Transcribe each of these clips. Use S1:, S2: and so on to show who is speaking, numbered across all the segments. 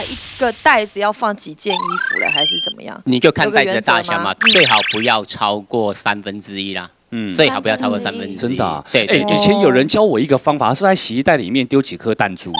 S1: 一个袋子要放几件衣服嘞，还是怎么样？
S2: 你就看袋子的大小嘛最好不要超过三分之一啦。
S3: 嗯
S2: 最好不要超过三分之一。
S3: 真的啊，
S2: 对对，
S3: 以前有人教我一个方法，是在洗衣袋里面丢几颗弹珠，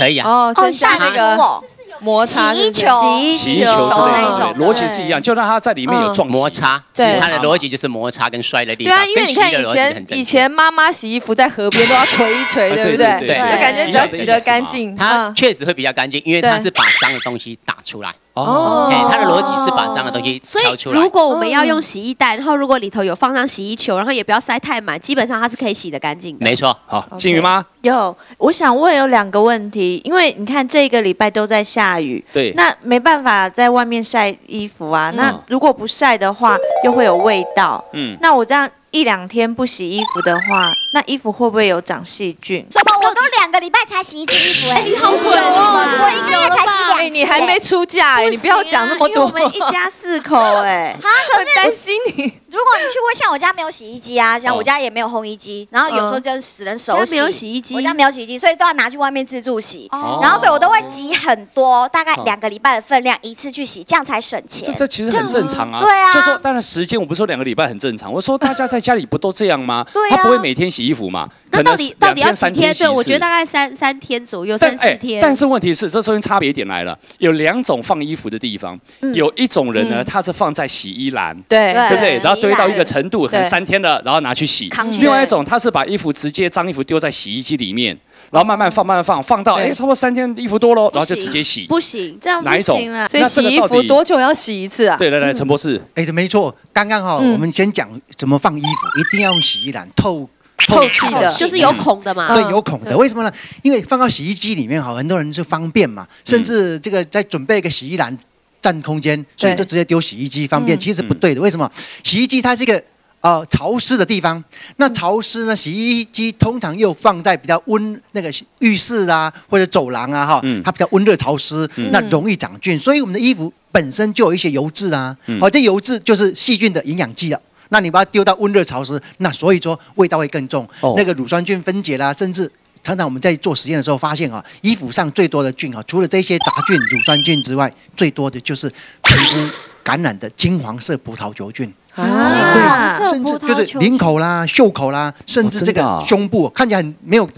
S2: 可以啊。
S1: 哦，剩下那个
S4: 哦，
S1: 摩擦
S4: 洗衣球
S3: 洗衣球之类的，
S4: 那一种。
S3: 对。逻辑是一样，就让它在里面有撞
S2: 摩擦，
S1: 对。
S2: 它的逻辑就是摩擦跟摔的地方。
S1: 对啊，因为你看以前以前妈妈洗衣服在河边都要捶一捶，
S3: 啊
S1: 对不对？
S3: 对对
S2: 对
S1: 就感觉比较洗得干净。
S2: 它
S1: 嗯
S2: 确实会比较干净，因为它是把脏的东西打出来。
S1: 哦
S2: 哎，它的逻辑是把脏的东西
S5: 所以
S2: 挑出来。
S5: 如果我们要用洗衣袋，然后如果里头有放上洗衣球，然后也不要塞太满，基本上它是可以洗得干净的。
S2: 没错，
S3: 好，金鱼吗，
S4: 有，我想问有两个问题，因为你看这个礼拜都在下雨，
S3: 对，
S4: 那没办法在外面晒衣服啊。那如果不晒的话，又会有味道。
S3: 嗯，
S4: 那我这样一两天不洗衣服的话，那衣服会不会有长细菌？
S6: 什么？我都两个礼拜才洗一次衣服哎，
S5: 你好久哦
S6: 我一个月才洗两
S1: 你还没出嫁哎，你不要讲那么多，
S4: 我们一家四口哎。
S6: 啊？可是
S1: 担心你。
S6: 如果你去过像我家没有洗衣机啊，像
S3: 哦
S6: 我家也没有烘衣机，然后有时候就是只能手洗。
S5: 没有洗衣机
S6: 我家没有洗衣机，所以都要拿去外面自助洗。
S3: 哦
S6: 然后所以我都会挤很多，大概
S3: 哦
S6: 两个礼拜的分量一次去洗，这样才省钱
S3: 这。这其实很正常啊。
S6: 对啊
S3: 就说当然时间，我不是说两个礼拜很正常，我说大家在家里不都这样吗？
S6: 对啊
S3: 他不会每天洗衣服嘛？
S5: 那到底到底要几天？对，我觉得大概三三天左右，三四天。
S3: 但是问题是，这中间差别点来了，有两种放衣服的地方，有一种人呢，
S1: 嗯
S3: 他是放在洗衣篮。
S1: 对
S6: 对
S3: 对不对？然后堆到一个程度，可能三天了，然后拿去洗。另外一种，他是把衣服直接脏衣服丢在洗衣机里面，然后慢慢放，慢慢放，放到
S1: 对
S3: 哎，差不多三天衣服多喽，然后就直接洗。
S5: 不行，
S4: 这样不
S3: 哪一种
S4: 行了。
S1: 所以洗衣服多久要洗一次啊？
S3: 对，来来，陈博士，
S7: 哎，没错，刚刚哈，
S1: 嗯
S7: 我们先讲怎么放衣服，一定要用洗衣篮透
S1: 透气的
S5: 就是有孔的嘛。
S7: 对，
S1: 嗯
S7: 有孔的。为什么呢？因为放到洗衣机里面哈，很多人是方便嘛，甚至这个在准备一个洗衣篮占空间，所以就直接丢洗衣机方便。
S1: 嗯
S7: 其实不对的，为什么？洗衣机它是一个。呃，潮湿的地方，那潮湿呢？洗衣机通常又放在比较温那个浴室啊，或者走廊啊，哈，
S3: 嗯
S7: 它比较温热潮湿，
S3: 嗯
S7: 那容易长菌，所以我们的衣服本身就有一些油渍啊，
S3: 嗯
S7: 哦，这油渍就是细菌的营养剂了。那你把它丢到温热潮湿，那所以说味道会更重，
S3: 哦。
S7: 那个乳酸菌分解啦，甚至常常我们在做实验的时候发现啊，衣服上最多的菌啊，除了这些杂菌、乳酸菌之外，最多的就是皮肤感染的金黄色葡萄球菌，
S4: 啊。
S6: 色
S7: 甚至就是领口啦、袖口啦，甚至这个胸部、看起来很没有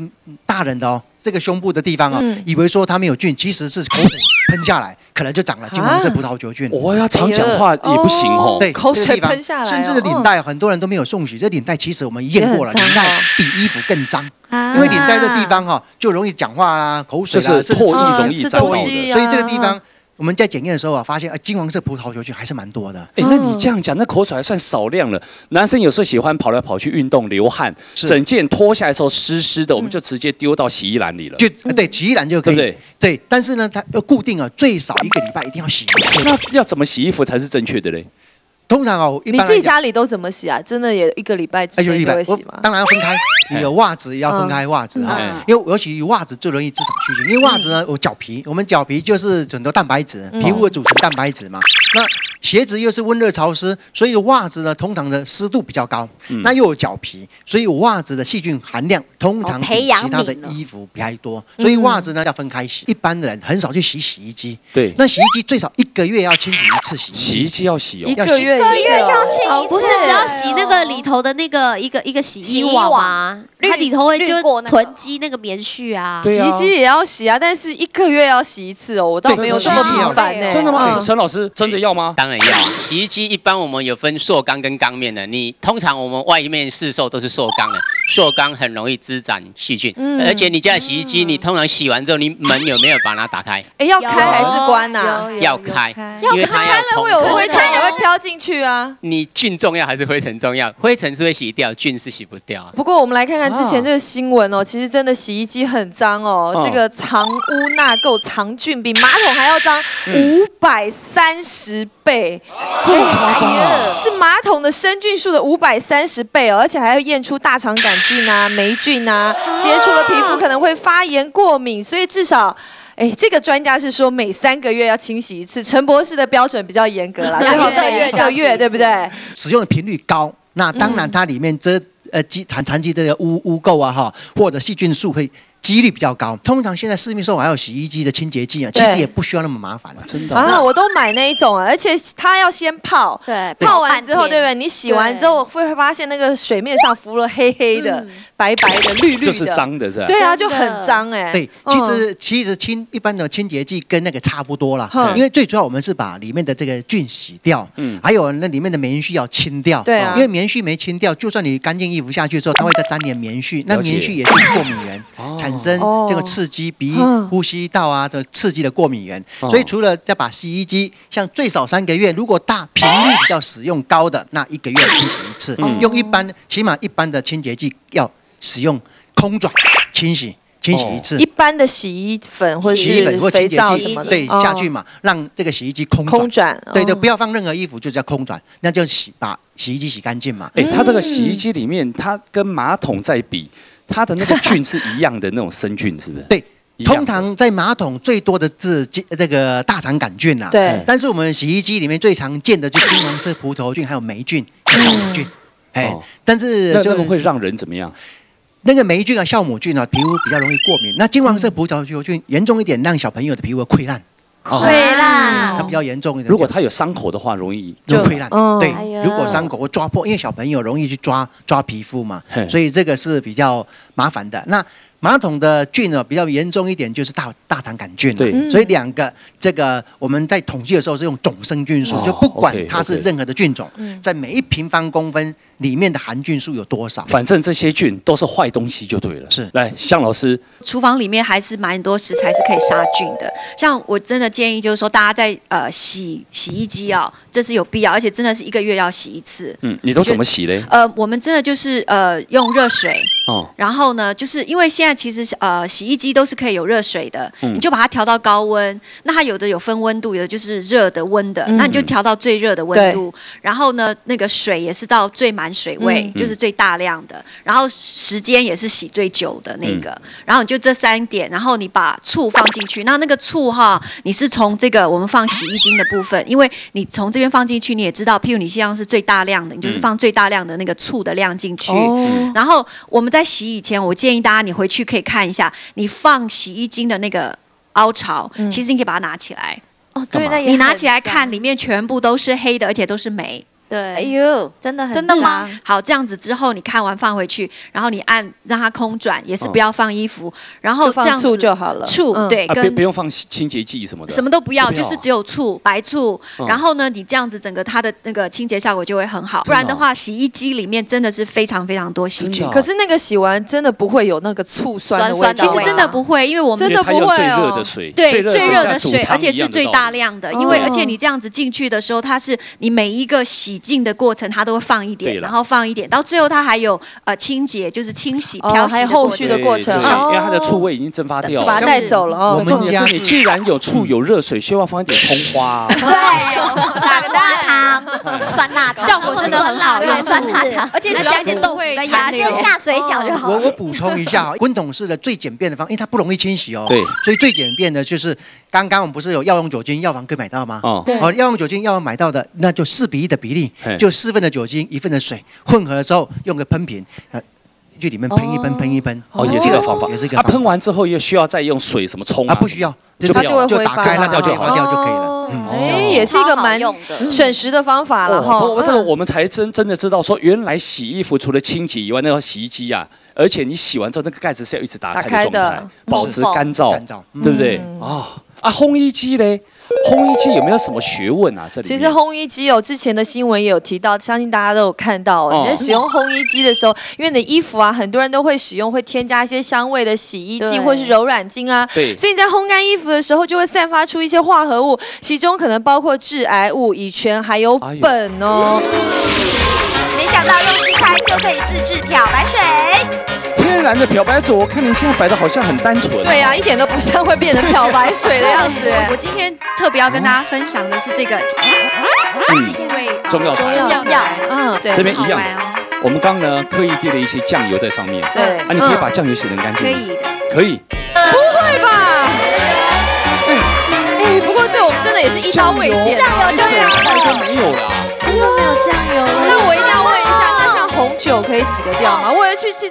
S7: 大人的哦。这个胸部的地方啊，
S1: 嗯
S7: 以为说它没有菌，其实是口水喷下来，可能就长了金黄色葡萄球菌。
S3: 我要常讲话也不行哦。
S7: 对，
S1: 口水
S7: 这个地方
S1: 喷下来哦
S7: 甚至是领带，很多人都没有送洗。这领带其实我们验过了，领带比衣服更脏，
S4: 啊
S7: 因为领带的地方哈就容易讲话啦、口水啦，
S3: 就是
S7: 甚至
S3: 唾液容易
S1: 吃
S3: 沾到的。
S7: 所以这个地方我们在检验的时候啊，发现啊金黄色葡萄球菌还是蛮多的。
S3: 哎，那你这样讲，那口水还算少量了。男生有时候喜欢跑来跑去运动流汗，整件脱下来的时候湿湿的，我们就直接丢到洗衣篮里了。
S7: 就对洗衣篮就可以，
S3: 对不对？
S7: 对，但是呢，它要固定啊，最少一个礼拜一定要洗一次。
S3: 那要怎么洗衣服才是正确的嘞？
S7: 通常哦，一
S1: 你自己家里都怎么洗啊？真的也一个礼拜之
S7: 哎
S1: 就会洗吗？
S7: 当然要分开，你的袜子也要分开袜子哈
S3: 嗯，
S7: 因为尤其袜子最容易滋长细菌，因为袜子呢有脚皮，我们脚皮就是很多蛋白质，皮肤会组成蛋白质嘛。那鞋子又是温热潮湿，所以袜子呢通常的湿度比较高，那又有脚皮，所以袜子的细菌含量通常比
S6: 哦培养
S7: 其他的衣服比较多，所以袜子呢要分开洗。一般的人很少去洗洗衣机，
S3: 对，
S7: 那洗衣机最少一个月要清洗一次洗衣
S3: 洗衣
S7: 机。
S3: 机要洗哦
S1: 一。个月一
S6: 一个月就要清一次，
S5: 不是只要洗那个里头的那个一个一个洗衣网吗？它里头会就囤积那个棉絮啊。
S1: 洗衣机也要洗啊，但是一个月要洗一次哦，我倒没有这么
S7: 洗衣机要
S1: 频繁呢。
S3: 真的吗？
S1: 嗯
S3: 陈老师真的要吗？
S2: 当然要啊。洗衣机一般我们有分塑钢跟钢面的，你通常我们外面市售都是塑钢的，塑钢很容易滋长细菌，
S1: 嗯
S2: 而且你家的洗衣机，你通常洗完之后，你门有没有把它打开？
S1: 哎，要开还是关呐？
S2: 要开要
S1: 开了会有灰尘也会飘进去啊。
S2: 你菌重要还是灰尘重要？灰尘是会洗掉，菌是洗不掉啊。
S1: 不过我们来看看之前这个新闻哦，其实真的洗衣机很脏哦，
S3: 哦
S1: 这个藏污纳垢、藏菌比马桶还要脏五百三十倍，
S3: 这么夸张啊！
S1: 是马桶的生菌数的五百三十倍哦，而且还要验出大肠杆菌啊、霉菌啊，接触了皮肤可能会发炎、过敏，所以至少。哎，这个专家是说每三个月要清洗一次，陈博士的标准比较严格啦，
S5: 对
S1: 最好每
S5: 一个月
S1: 一个月，对不对？
S7: 使用的频率高，那当然它里面这呃积残残积这个污污垢啊哈，或者细菌素会几率比较高。通常现在市面上还有洗衣机的清洁剂啊，其
S1: 对
S7: 实也不需要那么麻烦。
S3: 真的啊、
S1: 啊，我都买那一种啊，而且它要先泡，
S6: 对，
S1: 泡完之后，对不
S6: 对？
S1: 你洗完之后会发现那个水面上浮了黑黑的、白白的、绿绿的，
S3: 就是。脏的是吧？
S1: 对啊，就很脏哎。
S7: 对，
S1: 嗯
S7: 其实其实清一般的清洁剂跟那个差不多啦，因为最主要我们是把里面的这个菌洗掉，
S3: 嗯
S7: 还有那里面的棉絮要清掉。
S1: 对啊
S7: 因为棉絮没清掉，就算你干净衣服下去之后，它会再粘连棉絮，那棉絮也是过敏源，
S3: 哦
S7: 产生这个刺激鼻
S1: 嗯、
S7: 呼吸道啊这刺激的过敏源。
S3: 哦
S7: 所以除了再把洗衣机，像最少三个月，如果大频率比较使用高的，那一个月清洗一次。
S3: 嗯
S7: 用一般起码一般的清洁剂要使用空转清洗，清洗一次。
S1: 一般的洗衣粉或者
S7: 洗衣粉
S1: 是肥
S7: 或清洁剂
S1: 皂什么的，
S7: 对
S1: 哦
S7: 下去嘛，让这个洗衣机空
S1: 空
S7: 转。
S1: 转，
S7: 对对，
S1: 哦
S7: 不要放任何衣服，就叫空转，那就洗把洗衣机洗干净嘛。
S3: 哎、它这个洗衣机里面，它跟马桶在比，它的那个菌是一样的那种生菌，是不是？
S7: 对通常在马桶最多的是金这个大肠杆菌啦，
S1: 对
S7: 但是我们洗衣机里面最常见的就金黄色葡萄菌，还有霉菌、酵母菌。哎
S3: 哦，
S7: 但是就
S3: 那那个会让人怎么样？
S7: 那个霉菌啊、酵母菌啊，皮肤比较容易过敏。那金黄色葡萄球菌严重一点，让小朋友的皮肤会溃烂，
S3: 哦
S6: 会啦。
S7: 它比较严重一点。
S3: 如果它有伤口的话，容易
S7: 就溃烂，
S1: 嗯
S7: 对如果伤口会抓破，因为小朋友容易去抓抓皮肤嘛，所以这个是比较麻烦的。那马桶的菌呢，比较严重一点就是大大肠杆菌了
S3: 对
S7: 所以两个这个我们在统计的时候是用总生菌数，
S3: 哦
S7: 就不管它是任何的菌种
S1: 嗯，
S7: 在每一平方公分里面的含菌数有多少。
S3: 反正这些菌都是坏东西就对了。
S7: 是
S3: 来，向老师，
S8: 厨房里面还是蛮多食材是可以杀菌的。像我真的建议，就是说大家在呃洗洗衣机啊、这是有必要，而且真的是一个月要洗一次。
S3: 嗯，你都怎么洗嘞？
S8: 呃，我们真的就是呃用热水，
S3: 哦，
S8: 然后呢，就是因为现在其实呃洗衣机都是可以有热水的，
S3: 嗯
S8: 你就把它调到高温。那它有的有分温度，有的就是热的温的，
S1: 嗯
S8: 那你就调到最热的温度。然后呢，那个水也是到最满水位，
S1: 嗯
S8: 就是最大量的。然后时间也是洗最久的那个。然后你就这三点，然后你把醋放进去。那那个醋哈，你是从这个我们放洗衣精的部分，因为你从这边放进去，你也知道，譬如你现在是最大量的，你就是放最大量的那个醋的量进去。
S1: 哦，
S8: 然后我们在洗以前，我建议大家你回去可以看一下，你放洗衣精的那个凹槽，
S1: 嗯。
S8: 其实你可以把它拿起来，
S4: 哦，对，那也
S8: 你拿起来看，里面全部都是黑的，而且都是霉。
S4: 对，
S6: 哎呦，
S4: 真的很
S6: 真的吗？
S8: 好，这样子之后你看完放回去，然后你按让它空转，也是
S3: 哦
S8: 不要放衣服，然后
S1: 放醋
S8: 这样子
S1: 就好了。嗯，
S8: 醋对，
S3: 啊，不
S8: 跟
S3: 不用放清洁剂什么的，
S8: 什么都不要，就是只有醋、白醋。
S3: 嗯。
S8: 然后呢，你这样子整个它的那个清洁效果就会很好。不然的话，洗衣机里面真的是非常非常多细菌。
S1: 可是那个洗完真的不会有那个醋酸的味道，
S6: 酸酸的
S8: 其实真的不会，因为我们
S1: 真的
S3: 因为它用最
S1: 不会哦。
S3: 热的水，
S8: 对最热的水，而且是最大量的，因为
S1: 哦
S8: 而且你这样子进去的时候，它是你每一个洗净的过程，它都会放一点，然后放一点，到最后它还有呃清洁，就是清洗、
S1: 哦
S8: 漂洗
S1: 还有后续的过程。
S3: 对对
S1: 哦。
S3: 因为它的醋味已经蒸发掉了。
S1: 把它带走了哦。
S7: 我们
S3: 重点
S7: 家
S3: 你既然有醋有热水，需要放一点葱花。啊。
S6: 对，打个大汤，酸辣汤，
S8: 效果真的很好用
S6: 酸辣汤，
S8: 而且
S6: 加些豆
S8: 会
S6: 跟鸭
S8: 残留
S6: 血下水饺就好。了。
S7: 我我补充一下哈，滚筒式的最简便的方，因为它不容易清洗哦。
S3: 对，
S7: 所以最简便的就是刚刚我们不是有药用酒精，药房可以买到吗？
S3: 哦，
S7: 哦，药用酒精药房买到的，那就四比一的比例
S3: 嘿，
S7: 就四份的酒精，一份的水，混合了之后用个喷瓶，呃，去里面喷一喷，喷一喷。
S3: 哦，也是一个方法。
S7: 也是一个它
S3: 喷完之后又需要再用水什么冲
S7: 啊，不需要，
S3: 就
S1: 它就会挥发
S7: 就打开
S3: 它掉。就好
S7: 划掉就可以了。
S1: 哦。
S7: 嗯，
S1: 哎，也是一个蛮
S6: 用的。
S1: 省时的方法了
S3: 哦，
S1: 哈。
S3: 不过这个
S1: 嗯
S3: 我们才真真的知道说，原来洗衣服除了清洁以外，那个洗衣机啊，而且你洗完之后那个盖子是要一直打
S1: 打
S3: 开的。状态，保持干燥，
S7: 干燥。嗯
S3: 对不对？哦。啊，烘衣机嘞，烘衣机有没有什么学问啊？这里
S1: 其实烘衣机哦，之前的新闻也有提到，相信大家都有看到你在使用烘衣机的时候，因为你的衣服啊，很多人都会使用，会添加一些香味的洗衣剂
S4: 对
S1: 或是柔软精啊，
S3: 对
S1: 所以你在烘干衣服的时候，就会散发出一些化合物，其中可能包括致癌物、乙醛还有苯哦。
S4: 没想到用试开就可以自制漂白水。
S3: 天然的漂白水，我看你现在摆的好像很单纯。
S1: 对呀、一点都不像会变成漂白水的样子。
S8: 我今天特别要跟大家分享的是这个，是因为
S3: 中药材
S8: 中药药
S1: 嗯，对，
S3: 这边一样我们刚呢刻意滴了一些酱油在上面，
S1: 对，
S3: 啊，你可以
S1: 嗯
S3: 把酱油洗得很干净吗，
S8: 可以的。
S3: 可以，
S1: 不会吧？哎，不过这我们真的也是一刀未剪，
S6: 酱油就有
S3: 菜都
S6: 了。
S3: 没有啦。
S4: 真的没有酱油了。
S1: 那我一定要问一下，那像红酒可以洗得掉吗？我也去吃。